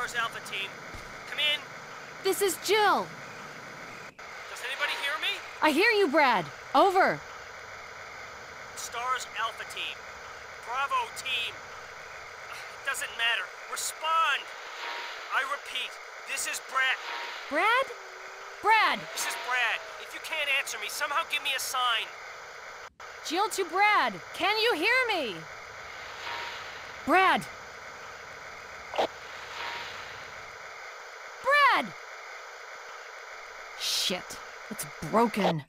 Stars Alpha Team. Come in. This is Jill. Does anybody hear me? I hear you, Brad. Over. Stars Alpha Team. Bravo Team. It doesn't matter. Respond. I repeat, this is Brad. Brad? Brad! This is Brad. If you can't answer me, somehow give me a sign. Jill to Brad. Can you hear me? Brad! Brad! Shit. It's broken.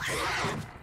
Brad.